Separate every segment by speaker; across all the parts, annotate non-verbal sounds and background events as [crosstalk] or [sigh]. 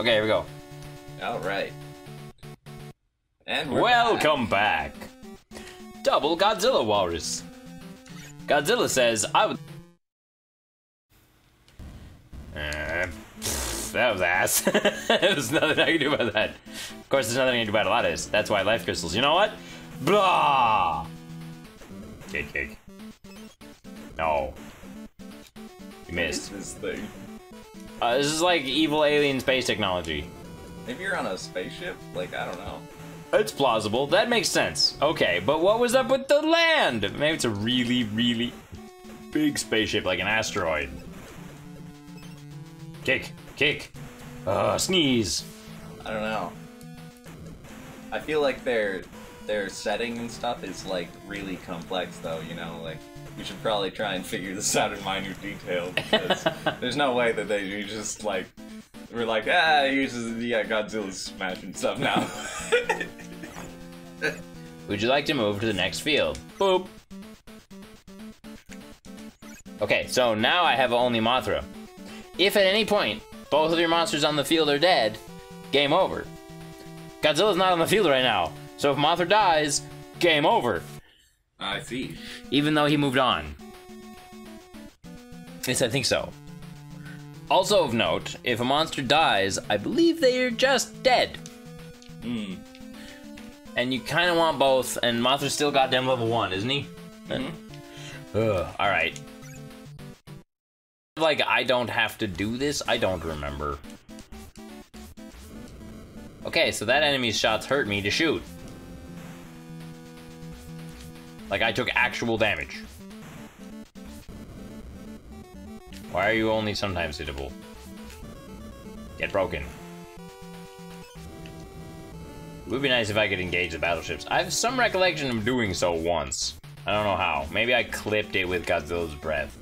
Speaker 1: Okay, here we go.
Speaker 2: All right. And we're
Speaker 1: Welcome back. Double Godzilla Walrus. Godzilla says, I would. Uh, pff, that was ass. [laughs] there's nothing I can do about that. Of course, there's nothing I can do about a lot of this. That's why life crystals. You know what? Blah! Kick, kick. No. You missed.
Speaker 2: This thing.
Speaker 1: Uh, this is like evil alien space technology.
Speaker 2: Maybe you're on a spaceship. Like I don't know.
Speaker 1: It's plausible. That makes sense. Okay, but what was up with the land? Maybe it's a really, really big spaceship, like an asteroid. Kick, kick. Uh, sneeze.
Speaker 2: I don't know. I feel like their their setting and stuff is like really complex though, you know, like we should probably try and figure this out in minute detail because [laughs] there's no way that they you just like we're like, ah, he uses yeah, Godzilla's smashing stuff now. [laughs]
Speaker 1: Would you like to move to the next field? Boop. Okay, so now I have only Mothra. If at any point both of your monsters on the field are dead, game over. Godzilla's not on the field right now, so if Mothra dies, game over.
Speaker 2: I see.
Speaker 1: even though he moved on. Yes, I think so. Also of note, if a monster dies, I believe they are just dead.
Speaker 2: Hmm.
Speaker 1: And you kind of want both, and Mothra's still goddamn level one, isn't he?
Speaker 2: Mhm.
Speaker 1: Ugh, all right. Like I don't have to do this. I don't remember. Okay, so that enemy's shots hurt me to shoot. Like I took actual damage. Why are you only sometimes hittable? Get broken. It would be nice if I could engage the battleships. I have some recollection of doing so once. I don't know how. Maybe I clipped it with Godzilla's breath.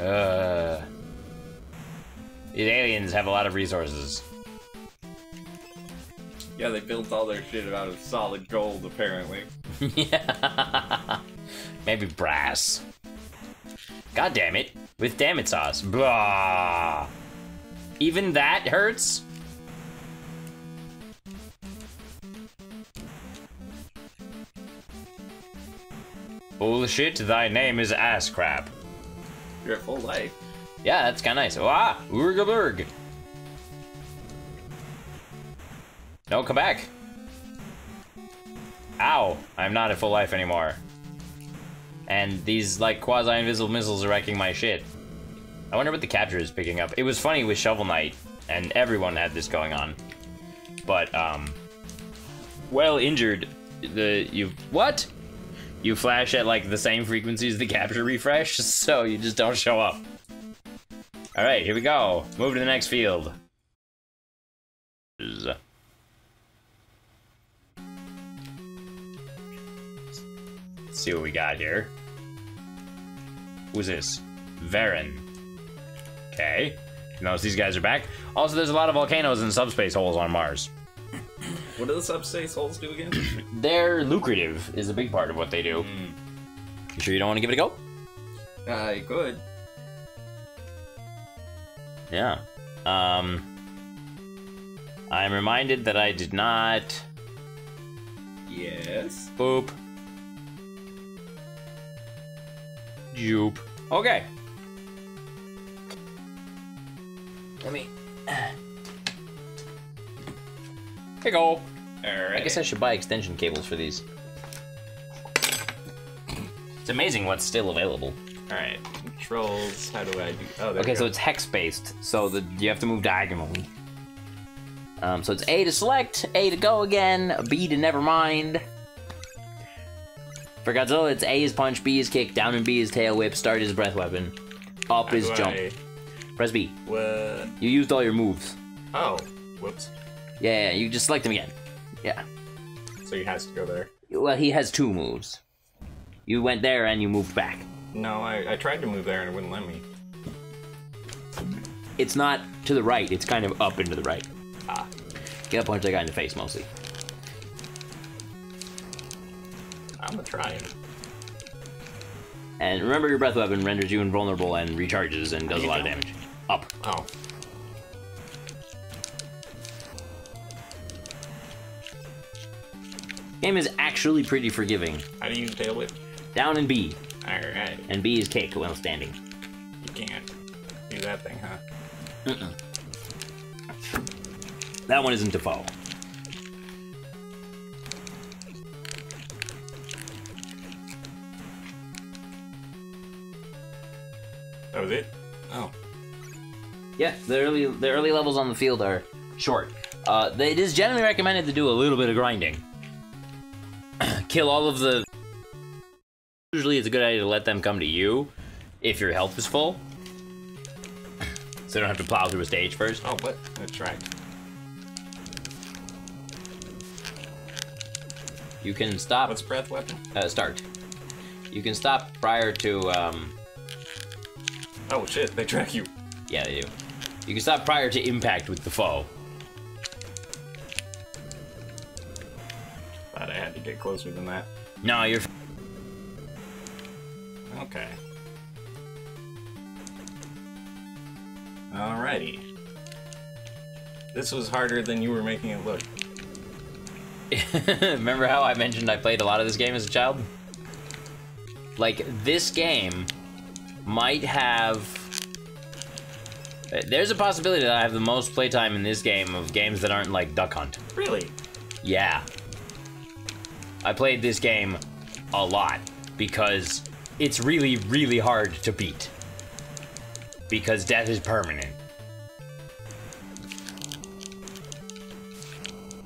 Speaker 1: Uh, these aliens have a lot of resources.
Speaker 2: Yeah, they built all their shit out of solid gold apparently. [laughs]
Speaker 1: yeah. Maybe brass. God damn it. With damn it sauce. Blah. Even that hurts? Bullshit, thy name is ass crap.
Speaker 2: You're at full life.
Speaker 1: Yeah, that's kinda nice. Ah, Urgaburg. No, come back. Ow, I'm not at full life anymore. And these, like, quasi-invisible missiles are wrecking my shit. I wonder what the capture is picking up. It was funny with Shovel Knight, and everyone had this going on. But, um... Well injured, the... you... What? You flash at, like, the same frequency as the capture refresh, [laughs] so you just don't show up. Alright, here we go. Move to the next field. See what we got here. Who's this? Varan. Okay. Notice these guys are back. Also, there's a lot of volcanoes and subspace holes on Mars.
Speaker 2: What do the subspace holes do again? [coughs]
Speaker 1: They're lucrative, is a big part of what they do. You sure you don't want to give it a go?
Speaker 2: I could.
Speaker 1: Yeah. Um. I'm reminded that I did not.
Speaker 2: Yes.
Speaker 1: Boop. Joop. Okay. Let me. Here you go.
Speaker 2: Alright.
Speaker 1: I guess I should buy extension cables for these. It's amazing what's still available.
Speaker 2: Alright. Controls. How do I do? Oh, there
Speaker 1: Okay,
Speaker 2: we
Speaker 1: so it's hex based, so the, you have to move diagonally. Um, so it's A to select, A to go again, B to never mind. For Godzilla, it's A is punch, B is kick, down and B is tail whip, start is breath weapon, up
Speaker 2: How
Speaker 1: is jump.
Speaker 2: I-
Speaker 1: Press B.
Speaker 2: What?
Speaker 1: You used all your moves.
Speaker 2: Oh. Whoops.
Speaker 1: Yeah, yeah, you just select them again. Yeah.
Speaker 2: So he has to go there.
Speaker 1: Well, he has two moves. You went there and you moved back.
Speaker 2: No, I, I tried to move there and it wouldn't let me.
Speaker 1: It's not to the right, it's kind of up and to the right.
Speaker 2: Ah.
Speaker 1: You gotta punch that guy in the face mostly.
Speaker 2: I'm gonna try it.
Speaker 1: And remember, your breath weapon renders you invulnerable and recharges and does a lot of damage. Up.
Speaker 2: Oh.
Speaker 1: Game is actually pretty forgiving.
Speaker 2: How do you tail whip?
Speaker 1: Down and B,
Speaker 2: Alright.
Speaker 1: and B is kick while standing.
Speaker 2: You can't do that thing, huh?
Speaker 1: That one isn't Defoe.
Speaker 2: That
Speaker 1: Yeah, the early the early levels on the field are short. Uh, they- it is generally recommended to do a little bit of grinding. [clears throat] Kill all of the. Usually, it's a good idea to let them come to you if your health is full, [clears throat] so you don't have to plow through a stage first.
Speaker 2: Oh, what? That's right.
Speaker 1: You can stop.
Speaker 2: What's breath weapon?
Speaker 1: Uh, start. You can stop prior to. Um,
Speaker 2: Oh shit, they track you.
Speaker 1: yeah, they do. You can stop prior to impact with the foe.
Speaker 2: Thought I had to get closer than that.
Speaker 1: No, you're.
Speaker 2: Okay. Alrighty. This was harder than you were making it look. [laughs]
Speaker 1: Remember how I mentioned I played a lot of this game as a child? Like, this game might have. There's a possibility that I have the most playtime in this game of games that aren't like Duck Hunt.
Speaker 2: Really?
Speaker 1: Yeah. I played this game a lot because it's really, really hard to beat. Because death is permanent.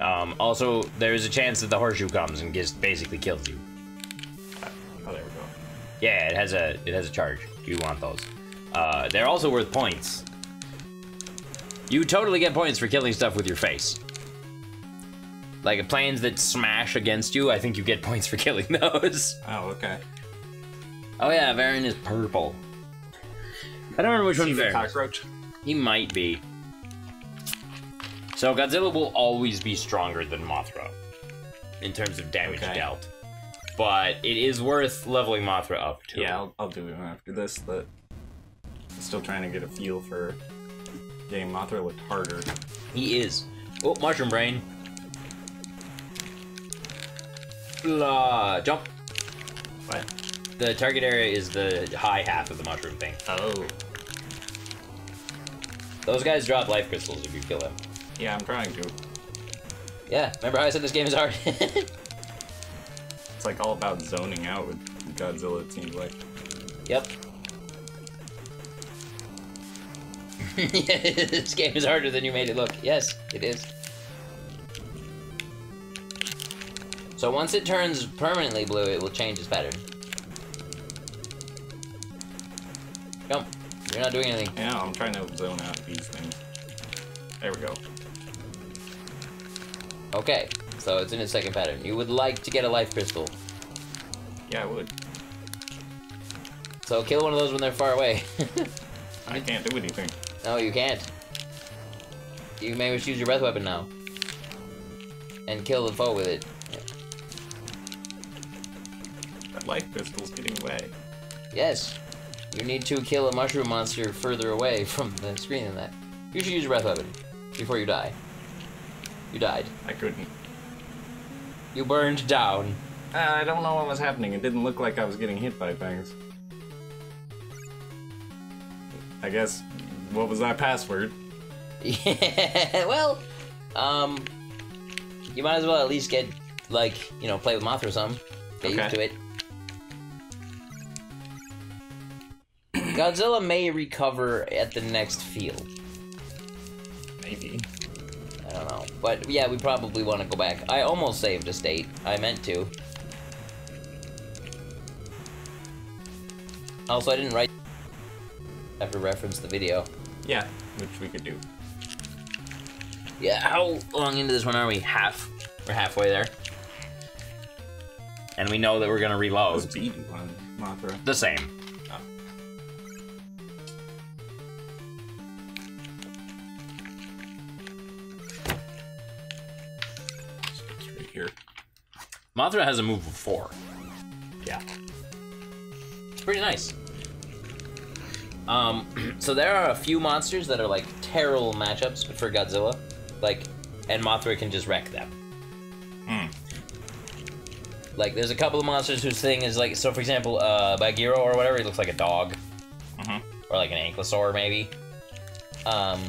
Speaker 1: Um, also, there's a chance that the horseshoe comes and just basically kills you.
Speaker 2: Oh, there we go.
Speaker 1: Yeah, it has a it has a charge. You want those? Uh, they're also worth points. You totally get points for killing stuff with your face. Like planes that smash against you, I think you get [laughs] points for killing those.
Speaker 2: Oh, okay.
Speaker 1: Oh yeah, Varan is purple. I don't remember which one's Varan.
Speaker 2: cockroach?
Speaker 1: He might be. So Godzilla will always be stronger than Mothra in terms of damage
Speaker 2: Okay.
Speaker 1: dealt. But it is worth leveling Mothra up too.
Speaker 2: Yeah, I'll, I'll do it after this, but I'm still trying to get a feel for game. Mothra looked harder.
Speaker 1: He is. Oh, mushroom brain. Blah. Jump.
Speaker 2: What?
Speaker 1: The target area is the high half of the mushroom thing.
Speaker 2: Oh.
Speaker 1: Those guys drop life crystals if you kill them.
Speaker 2: Yeah, I'm trying to.
Speaker 1: Yeah, remember how I said this game is hard? [laughs]
Speaker 2: It's like all about zoning out with Godzilla, it seems like.
Speaker 1: yep. [laughs] this game is harder than you made it look. Yes, it is. So once it turns permanently blue, it will change its pattern. Jump. You're not doing anything.
Speaker 2: Yeah, I'm trying to zone out these things. There we go.
Speaker 1: Okay, so it's in its second pattern. You would like to get a life crystal.
Speaker 2: Yeah, I would.
Speaker 1: So kill one of those when they're far away. [laughs]
Speaker 2: I can't do anything.
Speaker 1: No, you can't. You may wish to use your breath weapon now. And kill the foe with it.
Speaker 2: That life crystal's getting away.
Speaker 1: Yes. You need to kill a mushroom monster further away [laughs] from the screen than that. You should use your breath weapon before you die. You died.
Speaker 2: I couldn't.
Speaker 1: You burned down.
Speaker 2: Uh, I don't know what was happening. It didn't look like I was getting hit by things. I guess. What was that password?
Speaker 1: Yeah, [laughs] well, um, you might as well at least get, like, you know, play with Mothra or some. Get used to it. Godzilla may recover at the next field.
Speaker 2: Maybe.
Speaker 1: I don't know. But yeah, we probably want to go back. I almost saved a state. I meant to. Also, I didn't write. I have to reference the video.
Speaker 2: Yeah, which we could do.
Speaker 1: Yeah, how long into this one are we? Half. We're halfway there. And we know that we're gonna reload.
Speaker 2: was B do on Mothra?
Speaker 1: The same.
Speaker 2: Oh. It's right here.
Speaker 1: Mothra has a move of four.
Speaker 2: Yeah.
Speaker 1: It's pretty nice. Um, [clears throat] so there are a few monsters that are like terrible matchups for Godzilla, like, and Mothra can just wreck them.
Speaker 2: Hmm.
Speaker 1: Like, there's a couple of monsters whose thing is like, so for example, uh, Bagheera or whatever, he looks like a dog,
Speaker 2: Mhm.
Speaker 1: or like an ankylosaur maybe. Um,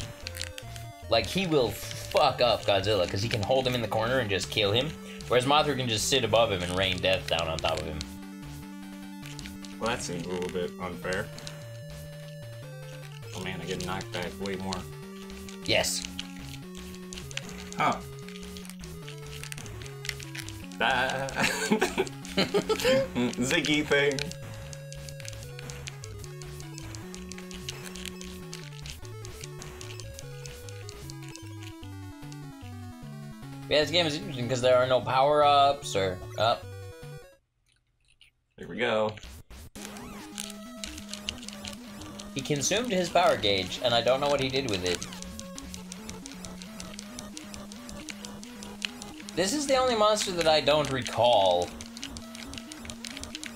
Speaker 1: like he will fuck up Godzilla because he can hold him in the corner and just kill him, whereas Mothra can just sit above him and rain death down on top of him.
Speaker 2: Well, that seems a little bit unfair. Oh man, I get knocked back way more.
Speaker 1: Yes.
Speaker 2: Huh. That [laughs] Ziggy thing.
Speaker 1: Yeah, this game is interesting because there are no power ups or oh. up.
Speaker 2: Here we go.
Speaker 1: He consumed his power gauge, and I don't know what he did with it. This is the only monster that I don't recall.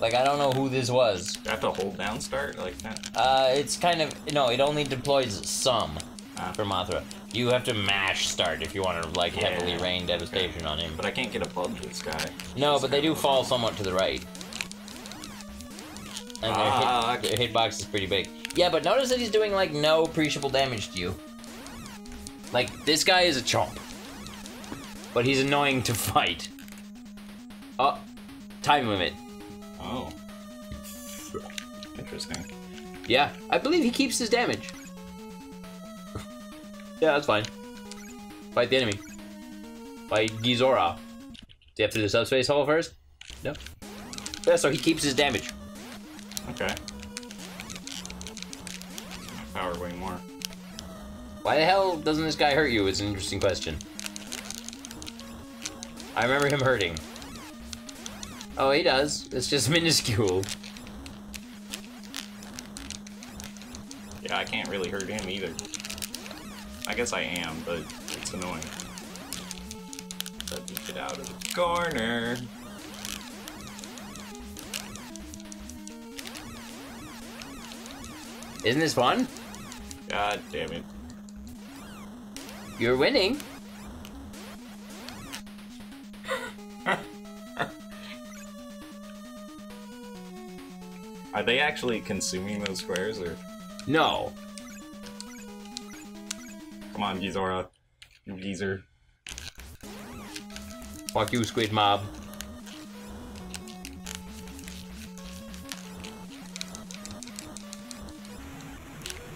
Speaker 1: Like, I don't know who this was.
Speaker 2: Do I have to hold down start like that?
Speaker 1: Uh, it's kind of... No, it only deploys some
Speaker 2: Ah.
Speaker 1: for Mothra. You have to mash start if you want to, like,
Speaker 2: Yeah.
Speaker 1: heavily rain devastation on him.
Speaker 2: But I can't get a above this guy.
Speaker 1: No, but they do fall somewhat to the right. And their,
Speaker 2: Ah,
Speaker 1: hit, their hitbox is pretty big. Yeah, but notice that he's doing like no appreciable damage to you. Like this guy is a chomp, but he's annoying to fight. Oh, time limit.
Speaker 2: Oh. Interesting.
Speaker 1: Yeah, I believe he keeps his damage. [laughs] yeah, that's fine. Fight the enemy. Fight Gezora. Do you have to do the subspace hole first? No. Yeah, so he keeps his damage.
Speaker 2: Okay. Power way more.
Speaker 1: Why the hell doesn't this guy hurt you? Is an interesting question. I remember him hurting. Oh, he does. It's just [laughs] minuscule.
Speaker 2: Yeah, I can't really hurt him either. I guess I am, but it's annoying. Let me get out of the corner.
Speaker 1: Isn't this fun?
Speaker 2: God damn it.
Speaker 1: You're winning.
Speaker 2: Are they actually consuming those squares, or
Speaker 1: No.
Speaker 2: come on, Gezora, you geezer?
Speaker 1: Fuck you, Squid Mob.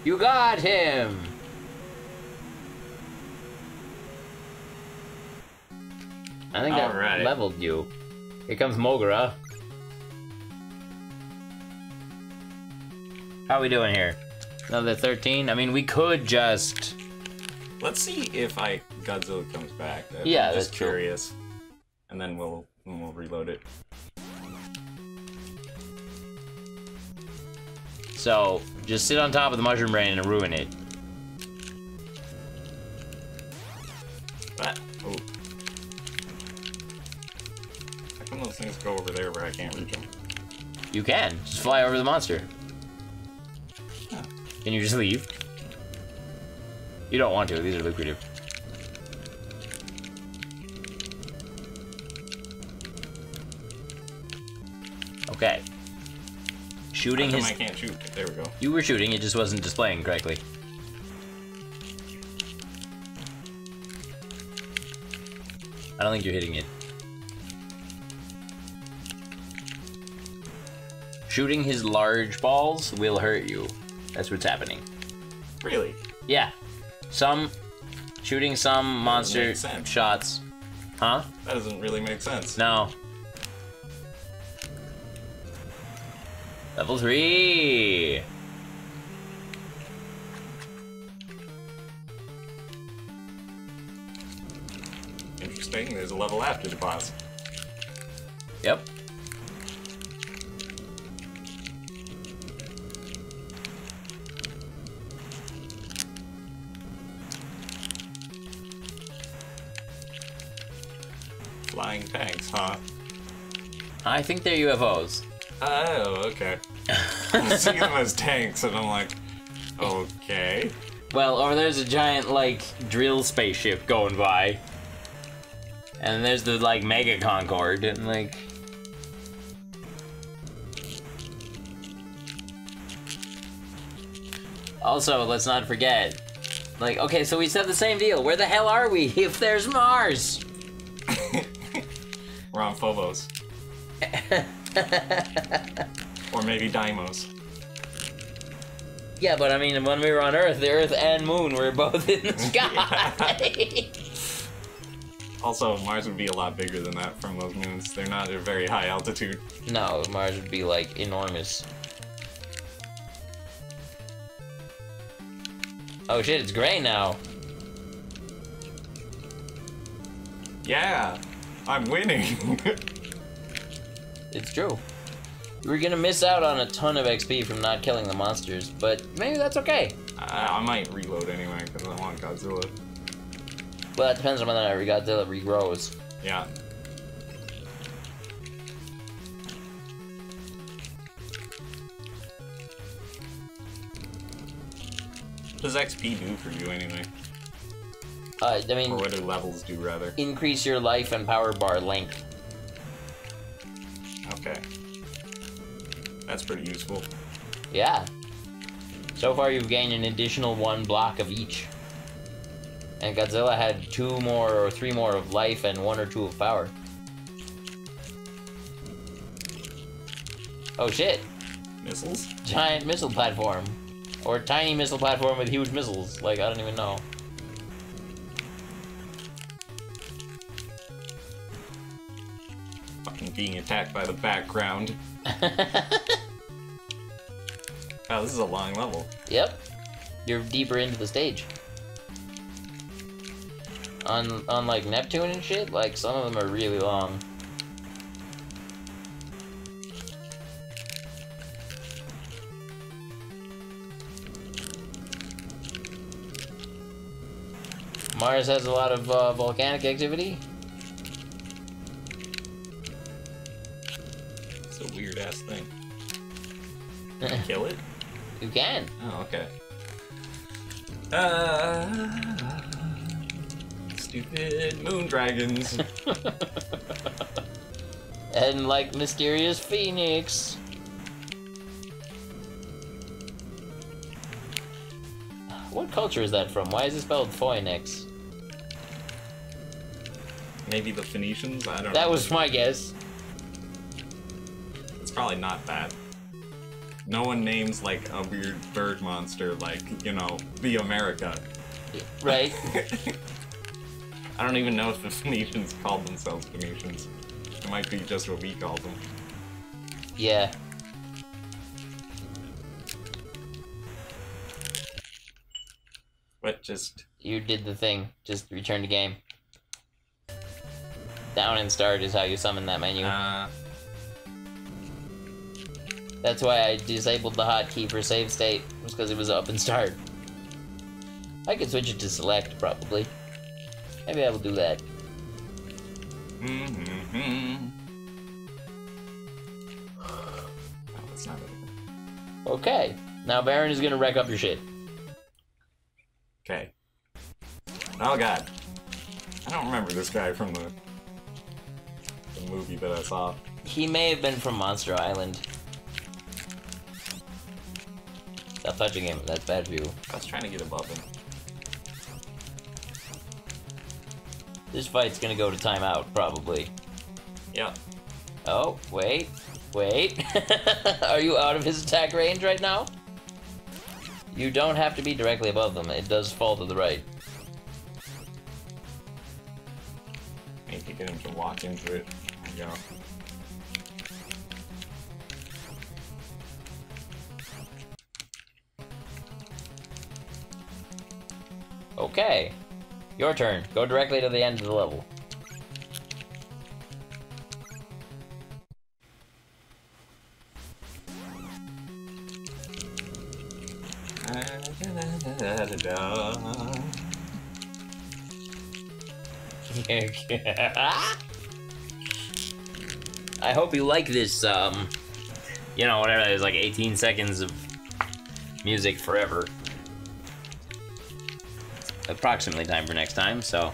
Speaker 1: You got him! I think that
Speaker 2: Alright.
Speaker 1: leveled you. Here comes Moguera. How are we doing here? Another 13? I mean, we could just...
Speaker 2: Let's see if I Godzilla comes back. I'm
Speaker 1: Yeah,
Speaker 2: just
Speaker 1: that's true.
Speaker 2: curious, and then we'll then we'll reload it.
Speaker 1: So, just sit on top of the mushroom brain and ruin it.
Speaker 2: But oh, how come those things go over there where I can't reach them?
Speaker 1: You can. Just fly over the monster.
Speaker 2: Huh.
Speaker 1: Can you just leave? You don't want to. These are lucrative. Okay. Shooting his...
Speaker 2: I can't shoot? There we go.
Speaker 1: You were shooting, it just wasn't displaying correctly. I don't think you're hitting it. Shooting his large balls will hurt you. That's what's happening.
Speaker 2: Really?
Speaker 1: Yeah. Some shooting some monster shots. Huh?
Speaker 2: That doesn't really make sense.
Speaker 1: No. Level three.
Speaker 2: Interesting. There's a level after the boss.
Speaker 1: Yep.
Speaker 2: Flying tanks, huh?
Speaker 1: I think they're UFOs.
Speaker 2: Oh, okay. I see them as tanks, and I'm like, okay.
Speaker 1: Well, or there's a giant, like, drill spaceship going by. And there's the, like, Mega Concorde, and, like... Also, let's not forget, like, okay, so we said the same deal. Where the hell are we [laughs] if there's Mars? [laughs]
Speaker 2: We're on Phobos. [laughs] [laughs] or maybe Deimos.
Speaker 1: Yeah, but I mean, when we were on Earth, the Earth and Moon were both in the [laughs] sky.
Speaker 2: Also, Mars would be a lot bigger than that from those moons. They're not at a very high altitude.
Speaker 1: no, Mars would be like enormous. Oh shit, it's gray now.
Speaker 2: Yeah, I'm winning. [laughs]
Speaker 1: It's true. We're gonna miss out on a ton of XP from not killing the monsters, but maybe that's okay.
Speaker 2: I, I might reload anyway because I want Godzilla.
Speaker 1: Well, it depends on whether or not Godzilla regrows.
Speaker 2: Yeah. What does XP do for you anyway?
Speaker 1: Uh, I
Speaker 2: Or
Speaker 1: mean,
Speaker 2: what do levels do rather?
Speaker 1: increase your life and power bar length.
Speaker 2: Okay. That's pretty useful.
Speaker 1: Yeah. So far, you've gained an additional one block of each. And Godzilla had two more or three more of life and one or two of power. Oh shit!
Speaker 2: Missiles?
Speaker 1: Giant missile platform. Or tiny missile platform with huge missiles. Like, I don't even know.
Speaker 2: Being attacked by the background. [laughs] Wow, this is a long level.
Speaker 1: Yep. You're deeper into the stage. On on like Neptune and shit, like some of them are really long. Mars has a lot of uh, volcanic activity.
Speaker 2: It's a weird ass thing. Kill it?
Speaker 1: you can.
Speaker 2: Oh, okay. Uh, stupid moon dragons. [laughs]
Speaker 1: And like mysterious phoenix. What culture is that from? Why is it spelled Phoenix?
Speaker 2: Maybe the Phoenicians? I don't know.
Speaker 1: That was my guess.
Speaker 2: Probably not that. No one names like a weird bird monster like, you know, the America.
Speaker 1: Right? [laughs]
Speaker 2: I don't even know if the Phoenicians called themselves Phoenicians. It might be just what we call them.
Speaker 1: yeah.
Speaker 2: But just
Speaker 1: You did the thing. Just return to game. Down and start is how you summon that menu.
Speaker 2: uh
Speaker 1: That's why I disabled the hotkey for save state, was because it was up and start. I could switch it to select, probably. Maybe I will do that.
Speaker 2: mm-hmm. That's not it.
Speaker 1: Okay. Now Baron is gonna wreck up your shit.
Speaker 2: Okay. Oh god. I don't remember this guy from the the movie that I saw.
Speaker 1: He may have been from Monster Island. Stop touching him, that's bad for you.
Speaker 2: I was trying to get above him.
Speaker 1: This fight's gonna go to timeout, probably.
Speaker 2: Yeah.
Speaker 1: Oh, wait. Wait. [laughs] Are you out of his attack range right now? You don't have to be directly above them, it does fall to the right.
Speaker 2: To get him to walk into it. There
Speaker 1: Okay. Your turn. Go directly to the end of the level. [laughs] I hope you like this, um, you know, whatever that is, like 18 seconds of music forever. Approximately time for next time, so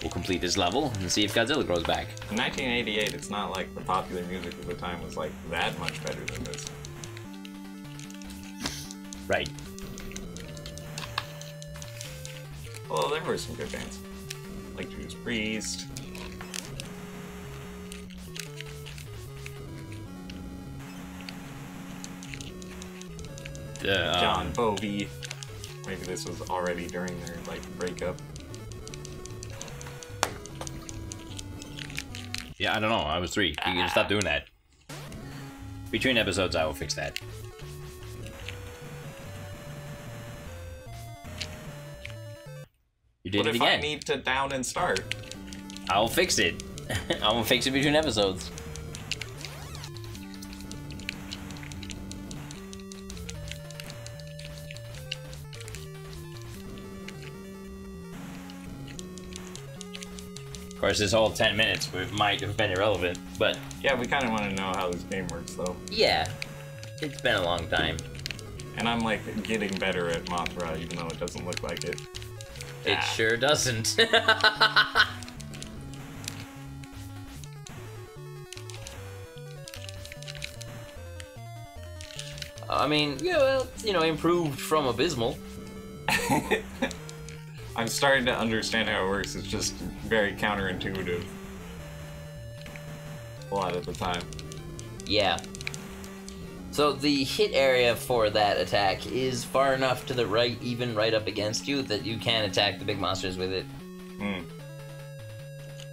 Speaker 1: we'll complete this level and see if Godzilla grows back.
Speaker 2: In 1988, it's not like the popular music of the time was like that much better than this.
Speaker 1: Right.
Speaker 2: Well, there were some good bands, like Judas Priest.
Speaker 1: Uh,
Speaker 2: John
Speaker 1: um,
Speaker 2: Bovey. Maybe this was already during their like breakup.
Speaker 1: yeah, I don't know. I was three. You can stop doing that. Between episodes, I will fix that. You did
Speaker 2: What
Speaker 1: it
Speaker 2: if I need to down and start?
Speaker 1: I'll fix it. [laughs] I will fix it between episodes. Course, this whole 10 minutes w- might have been irrelevant, but
Speaker 2: Yeah, we kind of want to know how this game works though.
Speaker 1: yeah, it's been a long time.
Speaker 2: And I'm like getting better at Mothra, even though it doesn't look like it.
Speaker 1: It
Speaker 2: Ah.
Speaker 1: sure doesn't. [laughs] I mean, yeah, well, you know, improved from abysmal. [laughs]
Speaker 2: I'm starting to understand how it works. It's just very counterintuitive. A lot of the time.
Speaker 1: Yeah. So the hit area for that attack is far enough to the right, even right up against you, that you can attack the big monsters with it
Speaker 2: Hmm.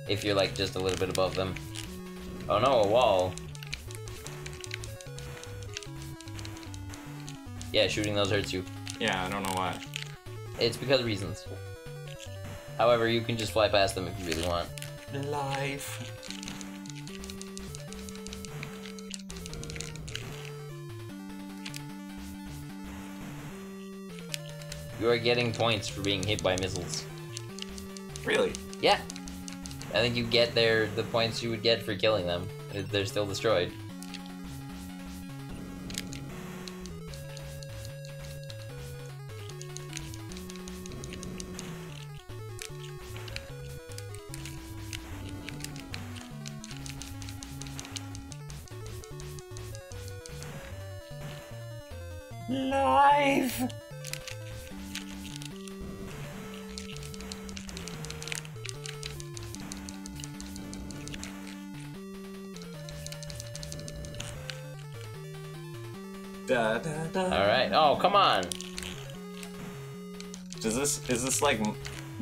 Speaker 1: if you're like just a little bit above them. Oh no, a wall. Yeah, shooting those hurts you.
Speaker 2: Yeah, I don't know why.
Speaker 1: It's because of reasons. However, you can just fly past them if you really want.
Speaker 2: Life.
Speaker 1: You are getting points for being hit by missiles.
Speaker 2: Really?
Speaker 1: Yeah. I think you get there the points you would get for killing them. They're still destroyed.
Speaker 2: Life. Da, da, da.
Speaker 1: Alright. Oh, come on!
Speaker 2: Does this is this like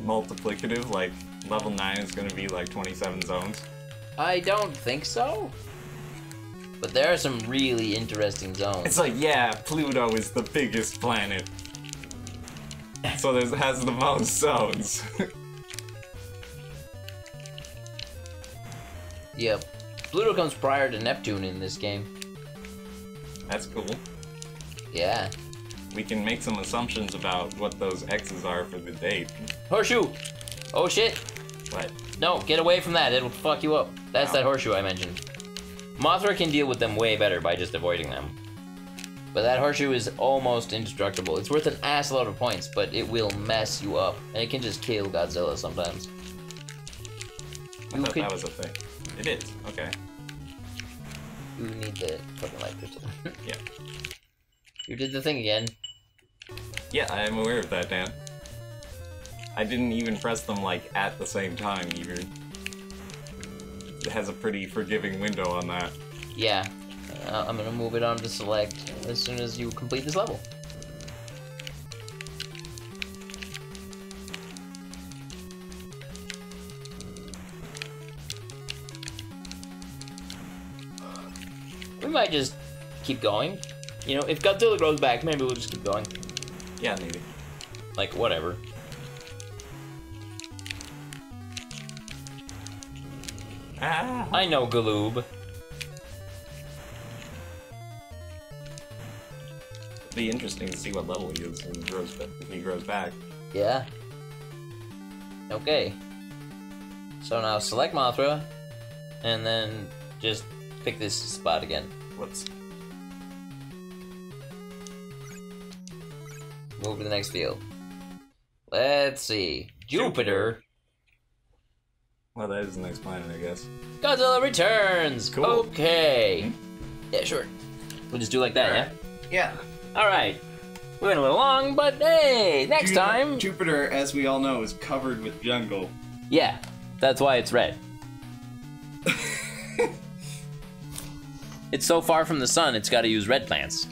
Speaker 2: multiplicative? Like level nine is gonna be like twenty seven zones?
Speaker 1: I don't think so. But there are some really interesting zones.
Speaker 2: It's like yeah, Pluto is the biggest planet, so there's has the most zones. [laughs]
Speaker 1: Yep. Pluto comes prior to Neptune in this game.
Speaker 2: That's cool.
Speaker 1: Yeah.
Speaker 2: We can make some assumptions about what those X's are for the date.
Speaker 1: Horseshoe! Oh shit!
Speaker 2: What?
Speaker 1: No, get away from that. It'll fuck you up. That's
Speaker 2: Ow.
Speaker 1: that horseshoe I mentioned. Mothra can deal with them way better by just avoiding them. But that horseshoe is almost indestructible. It's worth an ass load of points, but it will mess you up. And it can just kill Godzilla sometimes.
Speaker 2: I thought
Speaker 1: could
Speaker 2: that was a thing. It is. Okay.
Speaker 1: you need the fucking light crystal. [laughs]
Speaker 2: Yeah.
Speaker 1: You did the thing again.
Speaker 2: Yeah, I am aware of that, Dan. I didn't even press them like at the same time even. It has a pretty forgiving window on that.
Speaker 1: Yeah. Uh, I'm gonna move it on to select as soon as you complete this level. We might just keep going. You know, if Godzilla grows back, maybe we'll just keep going.
Speaker 2: Yeah, maybe.
Speaker 1: Like, whatever. I know Galoob.
Speaker 2: Be interesting to see what level he is when he grows, when he grows back.
Speaker 1: Yeah. Okay. So now select Mothra, and then just pick this spot again.
Speaker 2: Whoops.
Speaker 1: Move to the next field. Let's see. Jupiter?
Speaker 2: Well, that is the next planet, I guess.
Speaker 1: Godzilla returns.
Speaker 2: Cool.
Speaker 1: Okay. Hmm? Yeah, sure. We'll just do like that,
Speaker 2: Alright. Yeah.
Speaker 1: yeah. All right. We went a little long, but hey, next
Speaker 2: Ju-
Speaker 1: time.
Speaker 2: Jupiter, as we all know, is covered with jungle.
Speaker 1: Yeah, that's why it's red. [laughs] it's so far from the sun, it's got to use red plants.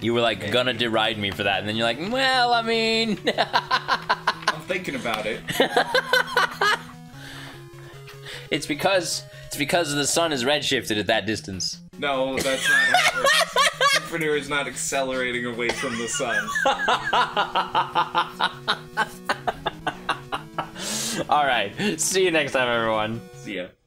Speaker 1: You were like gonna deride me for that, and then you're like, well, I mean, [laughs]
Speaker 2: I'm thinking about it. [laughs]
Speaker 1: it's because it's because the sun is redshifted at that distance.
Speaker 2: No, that's not how it works. Jupiter is not accelerating away from the sun. [laughs]
Speaker 1: All right, see you next time, everyone.
Speaker 2: See ya.